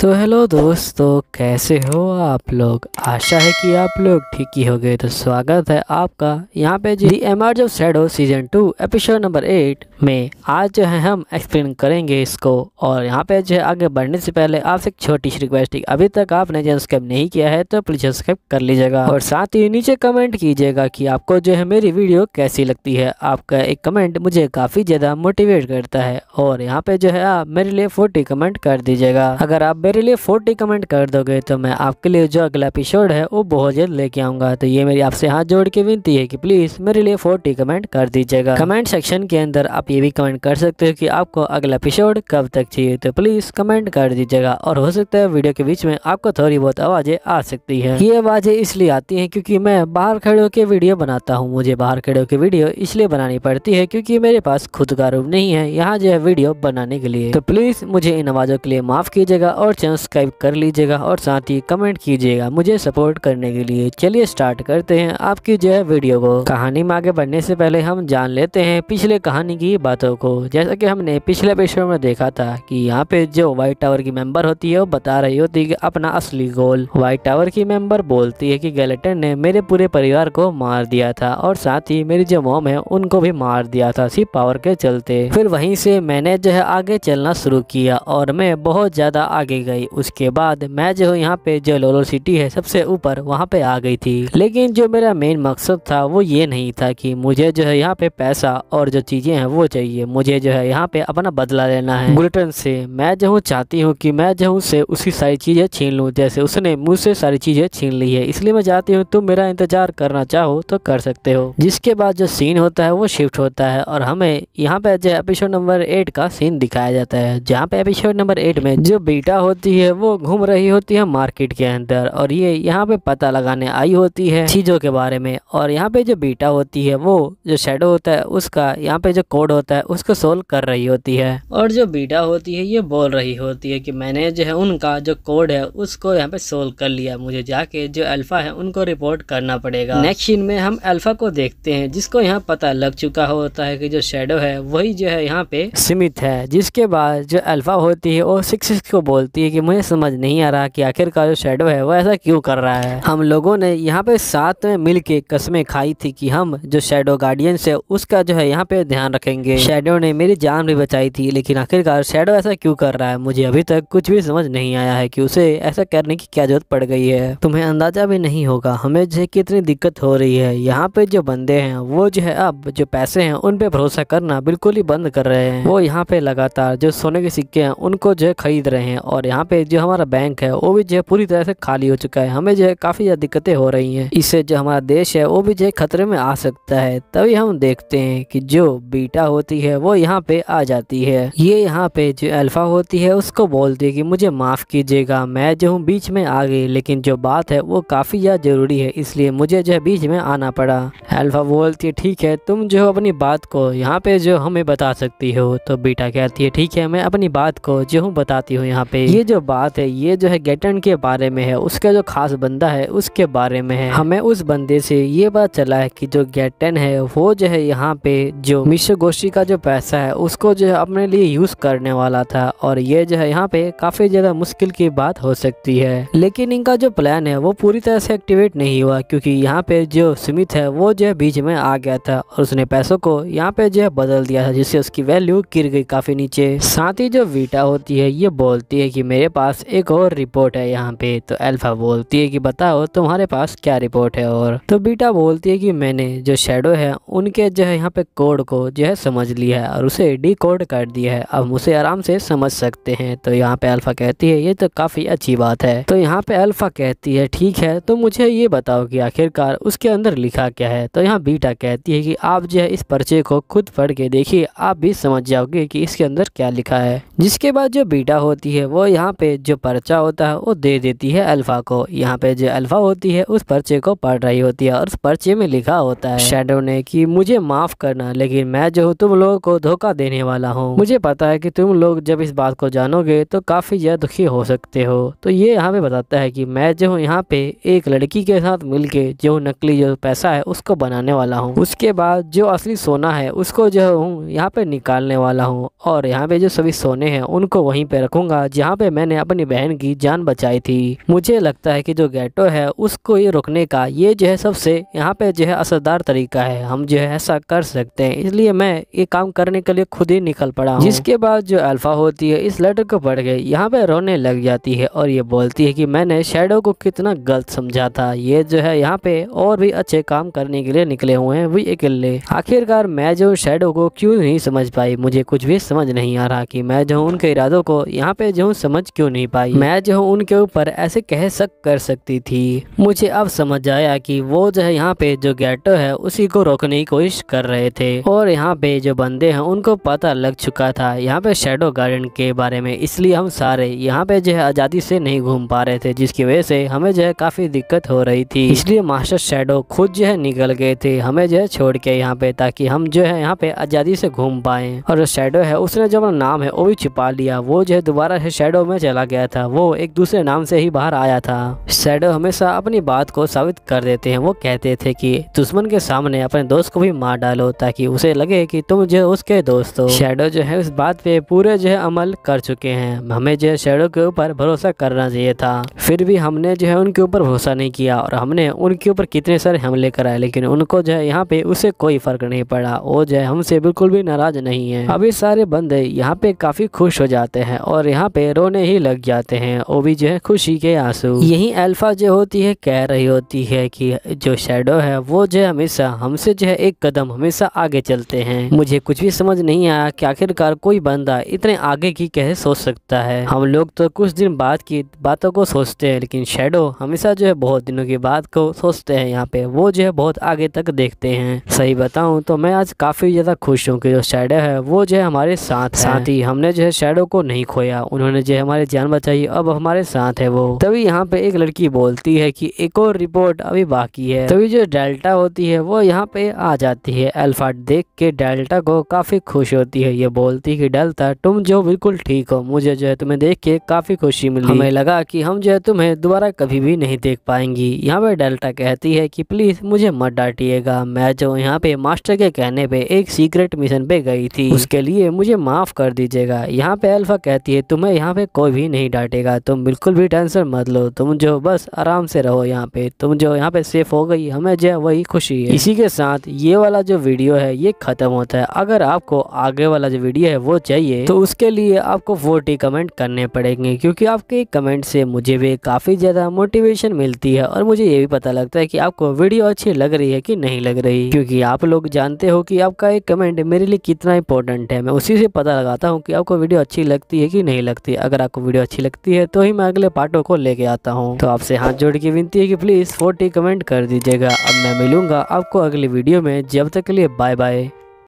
तो हेलो दोस्तों, कैसे हो आप लोग? आशा है कि आप लोग ठीक ही हो गए तो स्वागत है आपका यहाँ पे जी emerge of shadow season two episode number eight में। आज जो है हम एक्सप्लेन करेंगे इसको। और यहाँ पे जो है आगे बढ़ने से पहले आपसे एक छोटी सी रिक्वेस्ट है अभी तक आपने जो सब्सक्राइब नहीं किया है तो प्लीज़ सब्सक्राइब कर लीजिएगा। और साथ ही नीचे कमेंट कीजिएगा कि आपको जो है मेरी वीडियो कैसी लगती है। आपका एक कमेंट मुझे काफ़ी ज़्यादा मोटिवेट करता है। और यहाँ पे जो है आप मेरे लिए फोर्टी कमेंट कर दीजिएगा। अगर आप मेरे लिए फोर्टी कमेंट कर दोगे तो मैं आपके लिए जो अगला एपिसोड है, वो बहुत जल्द लेके आऊँगा। तो ये मेरी आपसे हाथ जोड़ के विनती है कि प्लीज़ मेरे लिए फोर्टी कमेंट कर दीजिएगा। कमेंट सेक्शन के अंदर आप ये भी कमेंट कर सकते हो कि आपको अगला एपिसोड कब तक चाहिए। तो प्लीज़ कमेंट कर दीजिएगा और हो सकता है वीडियो के बीच में आपको थोड़ी बहुत आवाज़ें आ सकती है। ये आवाज़ें इसलिए आती है क्योंकि मैं बाहर खड़े होकर वीडियो बनाता हूँ। मुझे बाहर खड़े होकर वीडियो इसलिए बनानी पड़ती है क्योंकि मेरे पास खुद का रूम नहीं है। यहाँ जो है वीडियो बनाने के लिए। तो प्लीज़ मुझे इन आवाजों के लिए माफ़ कीजिएगा और चैनल सब्सक्राइब कर लीजिएगा और साथ ही कमेंट कीजिएगा मुझे सपोर्ट करने के लिए। चलिए स्टार्ट करते हैं आपकी जो है वीडियो को। कहानी में आगे बढ़ने से पहले हम जान लेते हैं पिछले कहानी की बातों को। जैसा कि हमने पिछले एपिसोड में देखा था कि यहाँ पे जो व्हाइट टावर की मेंबर होती है, वो बता रही होती है कि अपना असली गोल। व्हाइट टावर की मेंबर बोलती है कि गैलेटन ने मेरे पूरे परिवार को मार दिया था और साथ ही मेरी जो मोम है, उनको भी मार दिया था सिर्फ़ पावर के चलते। फिर वहीं से मैंने जो है आगे चलना शुरू किया और मैं बहुत ज़्यादा आगे गई। उसके बाद मैं जो यहाँ पे जो लोलो सिटी है, सबसे ऊपर वहाँ पे आ गई थी। लेकिन जो मेरा मेन मकसद था, वो ये नहीं था कि मुझे जो है यहाँ पे पैसा और जो चीज़ें हैं, वो चाहिए। मुझे जो है यहाँ पे अपना बदला लेना है। बुलेटिन से मैं जो हूँ, चाहती हूँ कि मैं जो हूँ, उससे उसकी सारी चीज़ें छीन लूँ। जैसे उसने मुझसे सारी चीज़ें छीन ली है। इसलिए मैं चाहती हूँ, तुम मेरा इंतज़ार करना चाहो तो कर सकते हो। जिसके बाद जो सीन होता है, वो शिफ्ट होता है और हमें यहाँ पे जो एपिसोड नंबर एट का सीन दिखाया जाता है। जहाँ पे एपिसोड नंबर एट में जो बेटा होती है, वो घूम रही होती है मार्केट के अंदर और ये यहाँ पे पता लगाने आई होती है चीज़ों के बारे में और यहाँ पे जो बीटा होती है, वो जो शेडो होता है, उसका यहाँ पे जो कोड होता है, उसको सोल्व कर रही होती है और जो बीटा होती है, ये बोल रही होती है कि मैंने जो है, उनका जो कोड है, उसको यहाँ पे सोल्व कर लिया। मुझे जाके जो अल्फ़ा है, उनको रिपोर्ट करना पड़ेगा। नेक्स्ट में हम अल्फ़ा को देखते हैं, जिसको यहाँ पता लग चुका होता है कि जो शेडो है, वही जो है यहाँ पे सीमित है, जिसके बाद जो अल्फ़ा होती है, वो सिक्स को बोलती है कि मुझे समझ नहीं आ रहा कि आखिर का जो शेडो है, वो ऐसा क्यों कर रहा है? हम लोगों ने यहाँ पे साथ में मिल के कस्में खाई थी कि हम जो शेडो गार्डियंस है, उसका जो है यहाँ पे ध्यान रखेंगे। शेडो ने मेरी जान भी बचाई थी, लेकिन आखिरकार शेडो ऐसा क्यों कर रहा है? मुझे अभी तक कुछ भी समझ नहीं आया है कि उसे ऐसा करने की क्या ज़रूरत पड़ गई है। तुम्हें अंदाज़ा भी नहीं होगा, हमें जो है कितनी दिक्कत हो रही है। यहाँ पे जो बंदे हैं, वो जो है अब जो पैसे हैं, उन पे भरोसा करना बिल्कुल ही बंद कर रहे हैं। वो यहाँ पे लगातार जो सोने के सिक्के हैं, उनको जो है खरीद रहे हैं और यहाँ पे जो हमारा बैंक है, वो भी जो है पूरी तरह से खाली हो चुका है। हमें जो है काफ़ी ज़्यादा दिक्कतें हो रही हैं। इससे जो हमारा देश है, वो भी जो है खतरे में आ सकता है। तभी हम देखते हैं कि जो बीटा होती है, वो यहाँ पे आ जाती है। ये यहाँ पे जो अल्फ़ा होती है, उसको बोलती है कि मुझे माफ़ कीजिएगा, मैं जो हूँ बीच में आ गई, लेकिन जो बात है, वो काफ़ी ज़्यादा ज़रूरी है, इसलिए मुझे जो है बीच में आना पड़ा। अल्फ़ा बोलती है, ठीक है, तुम जो अपनी बात को यहाँ पे जो हमें बता सकती हो तो बीटा कहती है, ठीक है, मैं अपनी बात को जो हूँ बताती हूँ यहाँ पे। ये जो बात है, ये जो है गेटन के बारे में है, उसका जो खास बंदा है, उसके बारे में है। हमें उस बंदे से ये बात चला है कि जो गेटन है, वो जो है यहाँ पे जो मिश्र गोष्ठी का जो पैसा है, उसको जो है अपने लिए यूज़ करने वाला था और ये जो है यहाँ पे काफ़ी ज़्यादा मुश्किल की बात हो सकती है। लेकिन इनका जो प्लान है, वो पूरी तरह से एक्टिवेट नहीं हुआ, क्योंकि यहाँ पे जो सुमित है, वो जो है बीच में आ गया था और उसने पैसों को यहाँ पे जो है बदल दिया था, जिससे उसकी वैल्यू गिर गई काफ़ी नीचे। साथ ही जो वीटा होती है, ये बोलती है कि मेरे पास एक और रिपोर्ट है यहाँ पे। तो अल्फ़ा बोलती है कि बताओ तुम्हारे पास क्या रिपोर्ट है और? तो बीटा बोलती है कि मैंने जो शेडो है, उनके जो है यहाँ पे कोड को जो है समझ लिया है और उसे डी कोड कर दिया है। अब उसे आराम से समझ सकते हैं। तो यहाँ पे अल्फ़ा कहती है, ये तो काफ़ी अच्छी बात है। तो यहाँ पे अल्फ़ा कहती है, ठीक है तो मुझे ये बताओ कि आखिरकार उसके अंदर लिखा क्या है? तो यहाँ बीटा कहती है कि आप जो है इस पर्चे को खुद पढ़ के देखिए, आप भी समझ जाओगे कि इसके अंदर क्या लिखा है। जिसके बाद जो बीटा होती है, वो यहाँ पे जो पर्चा होता है, वो दे देती है अल्फ़ा को। यहाँ पे जो अल्फ़ा होती है, उस पर्चे को पढ़ रही होती है और उस पर्चे में लिखा होता है, शेडो ने कि मुझे माफ़ करना, लेकिन मैं जो हूँ, तुम लोगों को धोखा देने वाला हूँ। मुझे पता है कि तुम लोग जब इस बात को जानोगे तो काफ़ी ज़्यादा दुखी हो सकते हो तो ये यहाँ पे बताता है कि मैं जो हूँ, यहाँ पे एक लड़की के साथ मिलके जो नकली जो पैसा है, उसको बनाने वाला हूँ। उसके बाद जो असली सोना है, उसको जो हूँ, यहाँ पे निकालने वाला हूँ। और यहाँ पे जो सभी सोने हैं, उनको वहीं पे रखूँगा, जहाँ पे मैंने अपनी बहन की जान बचाई थी। मुझे लगता है कि जो गैटो है, उसको ये रोकने का ये जो है सबसे यहाँ पे जो है असरदार तरीका है। हम जो है ऐसा कर सकते हैं। इसलिए मैं ये काम करने के लिए खुद ही निकल पड़ा जिसके बाद जो अल्फ़ा होती है, इस लेटर को पढ़ के यहाँ पे रोने लग जाती है और ये बोलती है कि मैंने शेडो को कितना गलत समझा था। ये जो है यहाँ पे और भी अच्छे काम करने के लिए निकले हुए हैं, वही अकेले आखिरकार मैं जो शेडो को क्यों नहीं समझ पाई? मुझे कुछ भी समझ नहीं आ रहा कि मैं जो उनके इरादों को यहाँ पे जो समझ क्यों नहीं पाई। मैं जो उनके ऊपर ऐसे कह सक, कर सकती थी। मुझे अब समझ आया कि वो जो है यहाँ पे जो गेटो है, उसी को रोकने की कोशिश कर रहे थे। और यहाँ पे जो बंदे हैं, उनको पता लग चुका था। यहाँ पे शेडो गार्डन के बारे में इसलिए हम सारे यहाँ पे जो है आज़ादी से नहीं घूम पा रहे थे, जिसकी वजह से हमें जो है काफ़ी दिक्कत हो रही थी। इसलिए मास्टर शेडो खुद जो है निकल गए थे। हमें जो है छोड़ के यहाँ पे ताकि हम जो है यहाँ पे आज़ादी से घूम पाए। और जो शेडो है, उसने जो अपना नाम है, वो भी छिपा लिया। वो जो है दोबारा से शेडो में चला गया था। वो एक दूसरे नाम से ही बाहर आया था। शेडो हमेशा अपनी बात को साबित कर देते हैं। वो कहते थे कि, दुश्मन के सामने अपने दोस्त को भी मार डालो, ताकि उसे लगे कि तुम जो उसके दोस्त हो। शेडो जो है उस बात पे पूरे जो है अमल कर चुके हैं। हमें जो है शेडो के ऊपर भरोसा करना चाहिए था। फिर भी हमने जो है उनके ऊपर भरोसा नहीं किया और हमने उनके ऊपर कितने सारे हमले कराए, लेकिन उनको जो है यहाँ पे उसे कोई फ़र्क नहीं पड़ा। वो जो है हमसे बिल्कुल भी नाराज़ नहीं है। अभी सारे बंदे यहाँ पे काफ़ी खुश हो जाते हैं और यहाँ पे रोने ही लग जाते हैं। वो भी जो है खुशी के आँसू। यही अल्फ़ा जो होती है, कह रही होती है कि जो शेडो है, वो जो है हमेशा हमसे जो है एक कदम हमेशा आगे चलते हैं। मुझे कुछ भी समझ नहीं आया कि आखिरकार कोई बंदा इतने आगे की कैसे सोच सकता है। हम लोग तो कुछ दिन बाद की बातों को सोचते हैं, लेकिन शेडो हमेशा जो है बहुत दिनों की बात को सोचते हैं यहाँ पे। वो जो है बहुत आगे तक देखते हैं। सही बताऊँ तो मैं आज काफ़ी ज़्यादा खुश हूँ कि जो शेडो है वो जो है हमारे साथ साथ ही हमने जो है शेडो को नहीं खोया। उन्होंने जो है हमारी जान बचाई। अब हमारे साथ है वो। तभी यहाँ पे एक लड़की बोलती है कि एक और रिपोर्ट अभी बाकी है। तभी जो डेल्टा होती है वो यहाँ पे आ जाती है। अल्फ़ा देख के डेल्टा को काफ़ी खुश होती है। ये बोलती है कि डेल्टा तुम जो बिल्कुल ठीक हो मुझे जो है तुम्हें देख के काफ़ी खुशी मिली। हमें लगा कि हम जो है तुम्हें दोबारा कभी भी नहीं देख पाएँगी। यहाँ पे डेल्टा कहती है कि प्लीज़ मुझे मत डांटिएगा मैं जो यहाँ पे मास्टर के कहने पे एक सीक्रेट मिशन पे गई थी। उसके लिए मुझे माफ़ कर दीजिएगा। यहाँ पे अल्फ़ा कहती है, तुम्हें यहाँ पे कोई भी नहीं डांटेगा। तुम बिल्कुल भी टेंशन मत लो। तुम जो बस आराम से रहो यहाँ पे। तुम जो यहाँ पे सेफ़ हो गई, हमें जो है वही खुशी है। इसी के साथ ये वाला जो वीडियो है, ये खत्म होता है। अगर आपको आगे वाला जो वीडियो है, वो चाहिए तो उसके लिए आपको फोर्टी कमेंट करने पड़ेंगे। क्योंकि आपके कमेंट से मुझे भी काफ़ी ज़्यादा मोटिवेशन मिलती है। और मुझे ये भी पता लगता है कि आपको वीडियो अच्छी लग रही है कि नहीं लग रही? क्योंकि आप लोग जानते हो कि आपका एक कमेंट मेरे लिए कितना इंपॉर्टेंट है। मैं उसी से पता लगाता हूँ कि आपको वीडियो अच्छी लगती है कि नहीं लगती अगर आपको वीडियो अच्छी लगती है तो ही मैं अगले पार्टों को लेके आता हूँ। तो आपसे हाथ जोड़ के विनती है की प्लीज़ फोर्टी कमेंट कर दीजिएगा। अब मैं मिलूँगा आपको अगली वीडियो में। जब तक के लिए बाय बाय